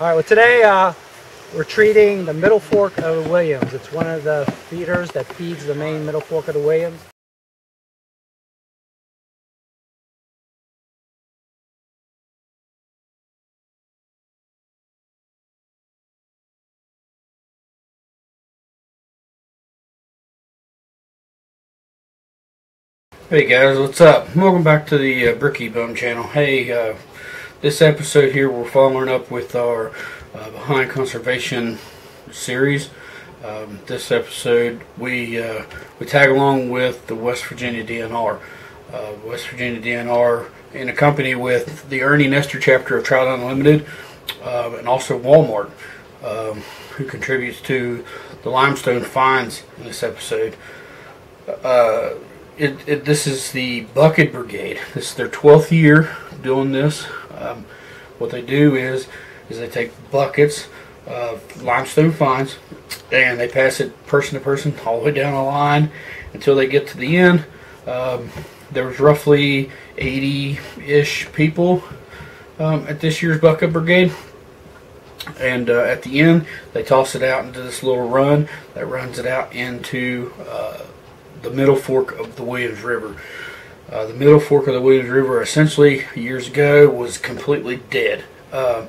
All right, well today uh, we're treating the middle fork of the Williams. It's one of the feeders that feeds the main middle fork of the Williams. Hey guys, what's up? Welcome back to the uh, Brookie Bum channel. Hey, uh, this episode here we're following up with our uh, Behind Conservation series. Um, this episode we uh, we tag along with the West Virginia DNR. Uh, West Virginia DNR in a company with the Ernie Nester chapter of Trout Unlimited uh, and also Walmart, um, who contributes to the limestone fines in this episode. Uh, it, it, this is the Bucket Brigade. This is their 12th year doing this. Um, what they do is is they take buckets of limestone fines and they pass it person to person all the way down the line until they get to the end. Um, there was roughly 80-ish people um, at this year's Bucket Brigade. And uh, at the end, they toss it out into this little run that runs it out into uh, the middle fork of the Williams River. Uh, the middle fork of the Williams River essentially years ago was completely dead. Uh,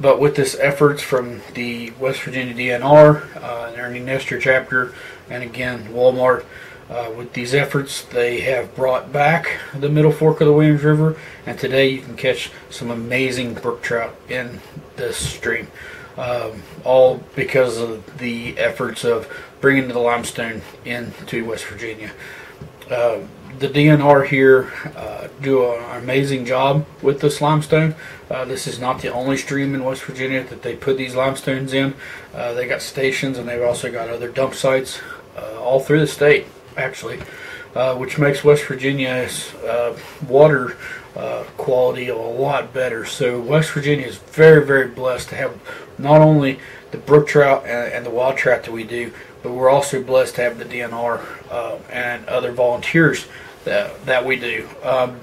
but with this efforts from the West Virginia DNR, uh, and Ernie Nester chapter, and again Walmart, uh, with these efforts, they have brought back the middle fork of the Williams River, and today you can catch some amazing brook trout in this stream. Um, all because of the efforts of bringing the limestone into West Virginia. Uh, the DNR here uh, do an amazing job with this limestone. Uh, this is not the only stream in West Virginia that they put these limestones in. Uh, they got stations and they've also got other dump sites uh, all through the state, actually, which makes West Virginia's water quality a lot better. So West Virginia is very, very blessed to have not only the brook trout and, and, the wild trout that we do, but we're also blessed to have the DNR uh, and other volunteers that, that we do. Um,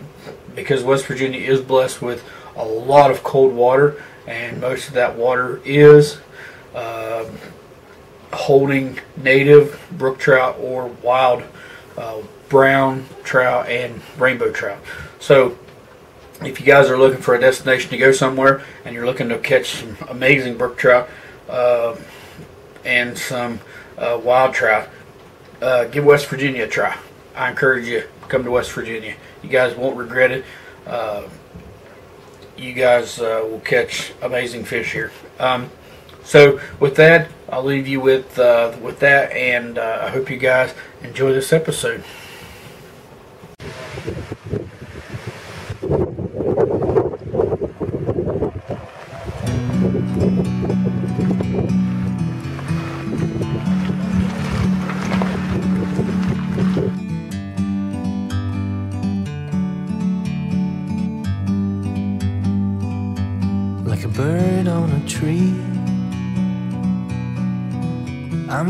because West Virginia is blessed with a lot of cold water, and most of that water is uh, holding native brook trout or wild uh, brown trout and rainbow trout. So if you guys are looking for a destination to go somewhere and you're looking to catch some amazing brook trout uh, and some uh, wild trout, uh, give West Virginia a try. I encourage you to come to West Virginia. You guys won't regret it. Uh, you guys uh, will catch amazing fish here. Um, so with that, I'll leave you with uh, with that, and I hope you guys enjoy this episode.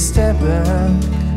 Step back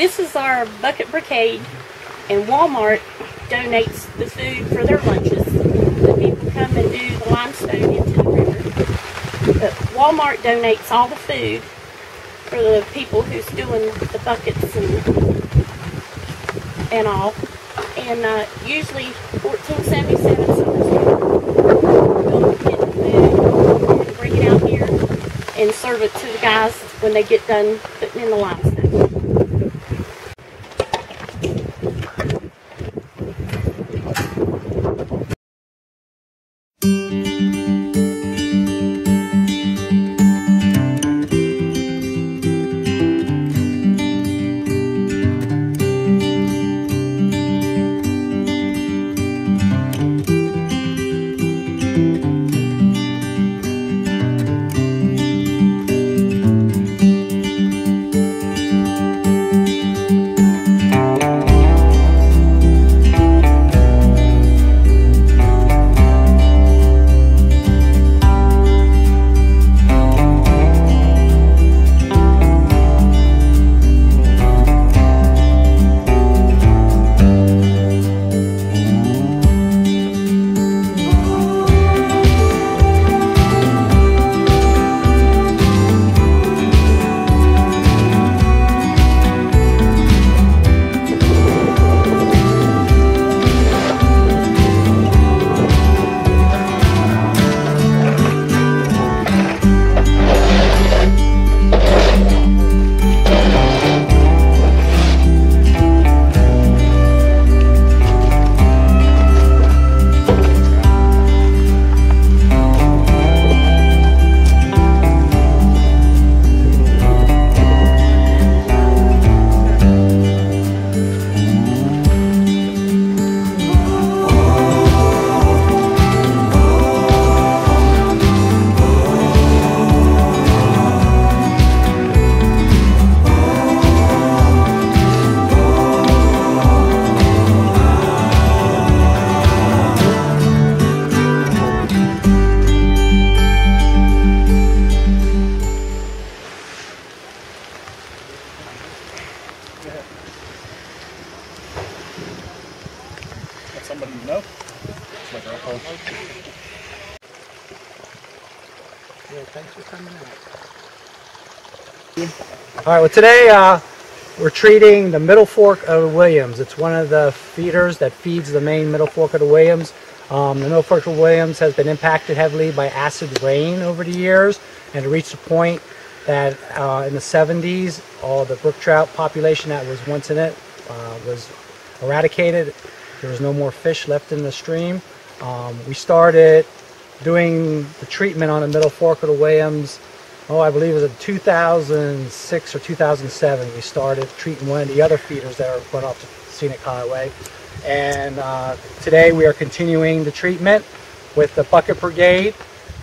this is our bucket brigade, and Walmart donates the food for their lunches. The people come and do the limestone into the river. But Walmart donates all the food for the people who's doing the buckets and and all. And uh, usually 1477 will get the food and bring it out here and serve it to the guys when they get done putting in the limestone. Thanks for coming out. All right, well today uh, we're treating the Middle Fork of the Williams. It's one of the feeders that feeds the main Middle Fork of the Williams. Um, the Middle Fork of the Williams has been impacted heavily by acid rain over the years and it reached a point that uh, in the 70s all the brook trout population that was once in it uh, was eradicated. There was no more fish left in the stream. Um, we started doing the treatment on the Middle Fork of the Williams. Oh, I believe it was in 2006 or 2007. We started treating one of the other feeders that are off the scenic highway. And uh, today we are continuing the treatment with the Bucket Brigade.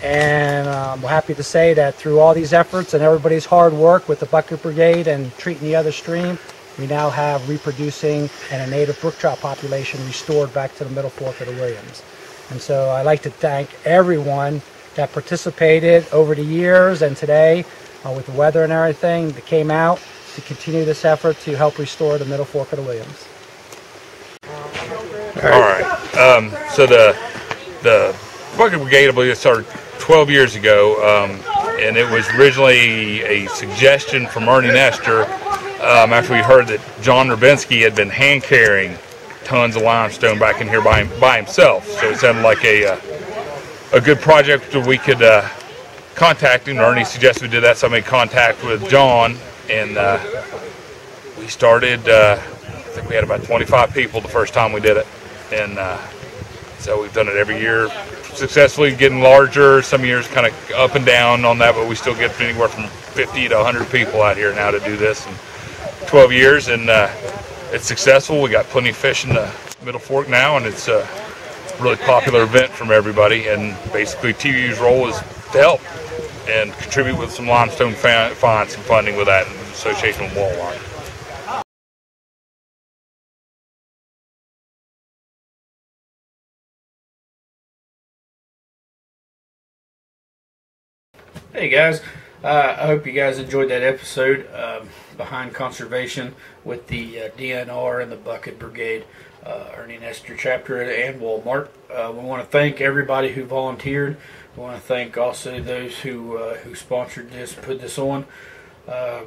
And um, we're happy to say that through all these efforts and everybody's hard work with the Bucket Brigade and treating the other stream, we now have reproducing and a native brook trout population restored back to the Middle Fork of the Williams. And so I'd like to thank everyone that participated over the years and today uh, with the weather and everything that came out to continue this effort to help restore the Middle Fork of the Williams. All right. Um, so the the Bucket Brigade, I believe, it started 12 years ago, um, and it was originally a suggestion from Ernie Nester um, after we heard that John Rubinsky had been hand carrying tons of limestone back in here by by himself. So it sounded like a uh, a good project that we could uh, contact him. Ernie suggested we do that, so I made contact with John, and uh, we started. Uh, I think we had about 25 people the first time we did it, and uh, so we've done it every year successfully, getting larger. Some years kind of up and down on that, but we still get anywhere from 50 to 100 people out here now to do this in 12 years, and uh, it's successful. We got plenty of fish in the Middle Fork now, and it's a really popular event from everybody. And basically, TVU's role is to help and contribute with some limestone fines some funding with that in association with Walmart. Hey guys, uh, I hope you guys enjoyed that episode um, behind conservation with the uh, DNR and the Bucket Brigade, uh, Ernie Nester chapter and Walmart. Uh, we want to thank everybody who volunteered. We want to thank also those who uh, who sponsored this, put this on. Uh,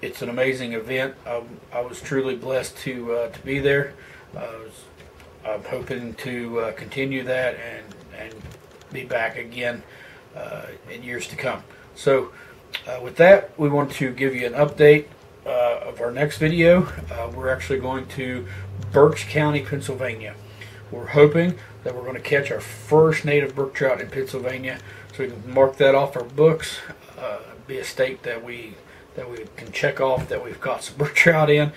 it's an amazing event. I, I was truly blessed to to be there. I was, I'm hoping to continue that and and be back again in years to come. So, uh, with that, we want to give you an update uh, of our next video. Uh, we're actually going to Berks County, Pennsylvania. We're hoping that we're going to catch our first native brook trout in Pennsylvania, so we can mark that off our books. Uh, be a state that we that we can check off that we've caught some brook trout in.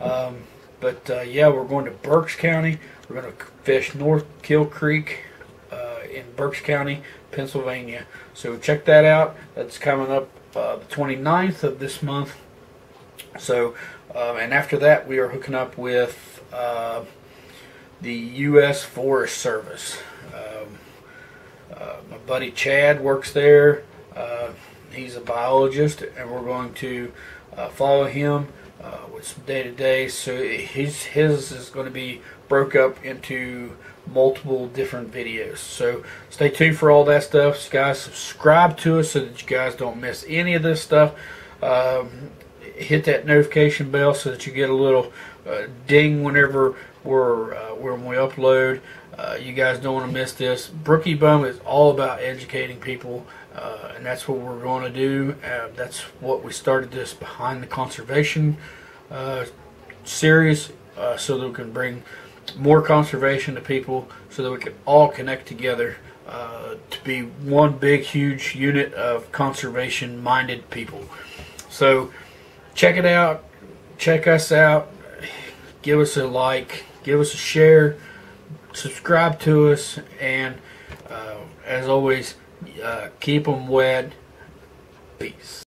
Um, but uh, yeah, we're going to Berks County. We're going to fish North Kill Creek in Berks County, Pennsylvania. So check that out. That's coming up uh, the 29th of this month. So, um, and after that, we are hooking up with uh, the U.S. Forest Service. Um, uh, my buddy Chad works there. Uh, he's a biologist, and we're going to uh, follow him uh, with some day to day. So his his is going to be broke up into multiple different videos. So stay tuned for all that stuff, so guys. Subscribe to us so that you guys don't miss any of this stuff. Um, hit that notification bell so that you get a little uh, ding whenever we're uh, when we upload. Uh, you guys don't want to miss this. Brookie Bum is all about educating people, uh, and that's what we're going to do. Uh, that's what we started this behind the conservation uh, series, uh, so that we can bring more conservation to people, so that we can all connect together to be one big, huge unit of conservation-minded people. So check it out. Check us out. Give us a like. Give us a share. Subscribe to us. And uh, as always, uh, keep them wet. Peace.